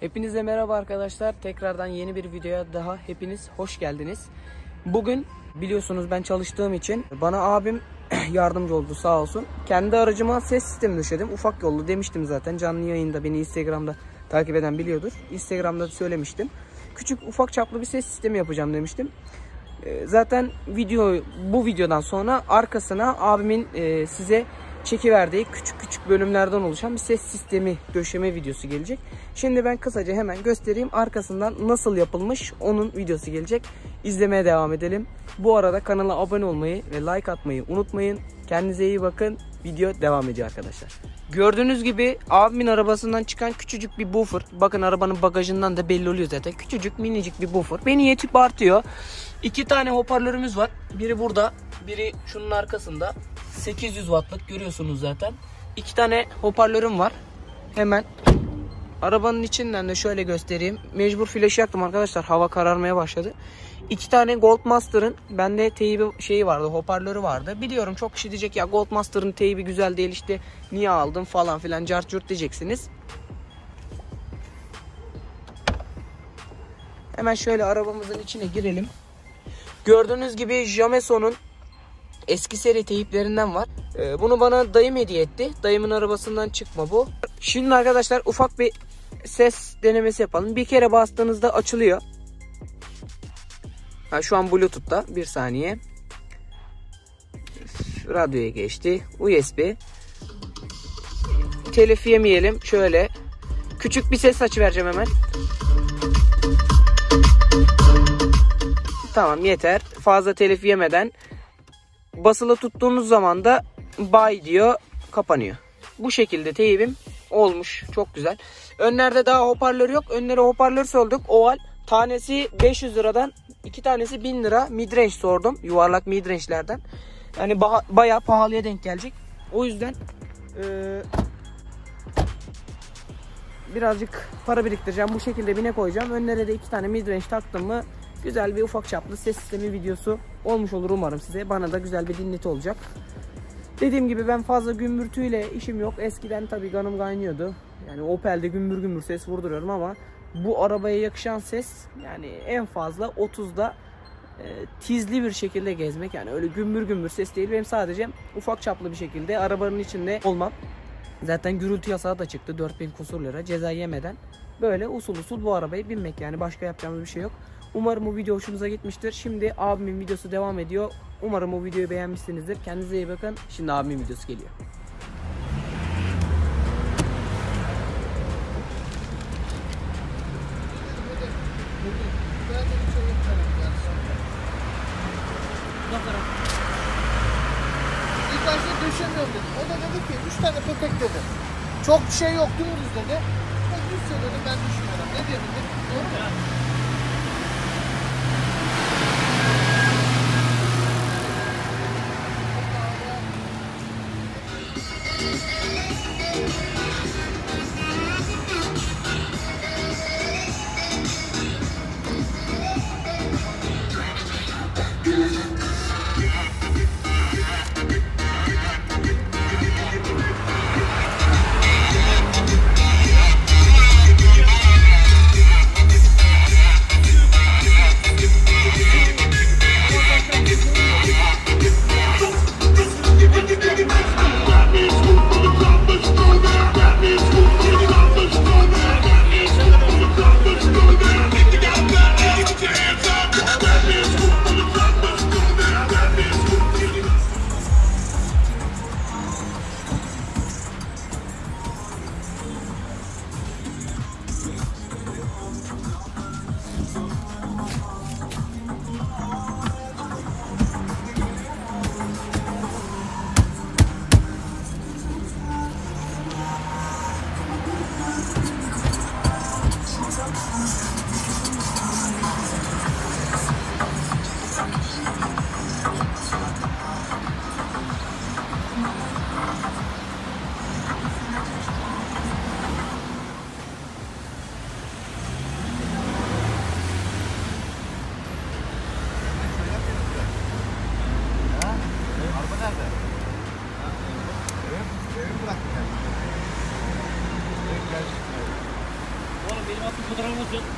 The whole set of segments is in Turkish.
Hepinize merhaba arkadaşlar. Tekrardan yeni bir videoya daha hepiniz hoş geldiniz. Bugün biliyorsunuz ben çalıştığım için bana abim yardımcı oldu sağ olsun. Kendi aracıma ses sistemi döşedim. Ufak yollu demiştim zaten canlı yayında beni Instagram'da takip eden biliyordur. Instagram'da da söylemiştim. Küçük ufak çaplı bir ses sistemi yapacağım demiştim. Ee, Zaten video bu videodan sonra arkasına abimin e, size çekiverdiği küçük küçük bölümlerden oluşan bir ses sistemi döşeme videosu gelecek. Şimdi ben kısaca hemen göstereyim. Arkasından nasıl yapılmış onun videosu gelecek. İzlemeye devam edelim. Bu arada kanala abone olmayı ve like atmayı unutmayın. Kendinize iyi bakın. Video devam ediyor arkadaşlar. Gördüğünüz gibi abimin arabasından çıkan küçücük bir buffer. Bakın arabanın bagajından da belli oluyor zaten. Küçücük minicik bir buffer. Beni yetip artıyor. İki tane hoparlörümüz var. Biri burada, biri şunun arkasında. 800 wattlık görüyorsunuz zaten. İki tane hoparlörüm var. Hemen arabanın içinden de şöyle göstereyim. Mecbur flash yaktım arkadaşlar. Hava kararmaya başladı. İki tane Goldmaster'ın bende teybi şeyi vardı, hoparlörü vardı. Biliyorum çok kişi diyecek ya Goldmaster'ın teybi güzel değil işte niye aldın falan filan cart curt diyeceksiniz. Hemen şöyle arabamızın içine girelim. Gördüğünüz gibi Jameson'un eski seri teyiplerinden var. Ee, bunu bana dayım hediye etti. Dayımın arabasından çıkma bu. Şimdi arkadaşlar ufak bir ses denemesi yapalım. Bir kere bastığınızda açılıyor. Ha, şu an Bluetooth'ta. Bir saniye. Radyoya geçti. USB. Telif yemeyelim. Şöyle. Küçük bir ses açı vereceğim hemen. Tamam yeter. Fazla telif yemeden basılı tuttuğunuz zaman da bay diyor kapanıyor. Bu şekilde teybim olmuş. Çok güzel. Önlerde daha hoparlör yok. Önlere hoparlör sorduk. Oval. Tanesi 500 liradan iki tanesi 1000 lira midrange sordum. Yuvarlak midrange'lerden. Yani ba- bayağı pahalıya denk gelecek. O yüzden eee, birazcık para biriktireceğim. Bu şekilde bine koyacağım. Önlere de iki tane midrange taktım mı güzel bir ufak çaplı ses sistemi videosu olmuş olur umarım size. Bana da güzel bir dinleti olacak. Dediğim gibi ben fazla gümbürtüyle işim yok. Eskiden tabii kanım kaynıyordu. Yani Opel'de gümbür gümbür ses vurduruyorum ama bu arabaya yakışan ses yani en fazla 30'da e, tizli bir şekilde gezmek. Yani öyle gümbür gümbür ses değil. Benim sadece ufak çaplı bir şekilde arabanın içinde olmam. Zaten gürültü yasağı da çıktı 4000 kusur lira ceza yemeden. Böyle usul usul bu arabayı binmek yani başka yapacağımız bir şey yok. Umarım bu video hoşunuza gitmiştir. Şimdi abimin videosu devam ediyor. Umarım bu videoyu beğenmişsinizdir. Kendinize iyi bakın. Şimdi abimin videosu geliyor. İlk başta dedim. O da dedi ki 3 tane petek dedi. Çok bir şey yok dümdüz dedi. Ben düz dedim ben düşünüyorum. Ne diye dedim? Doğru mu? ます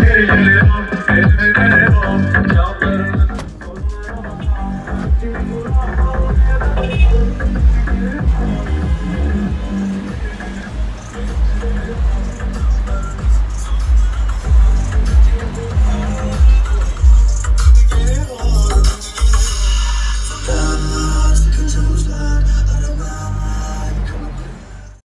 Gelirim, gelirim, gelirim, yalvarırım